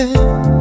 que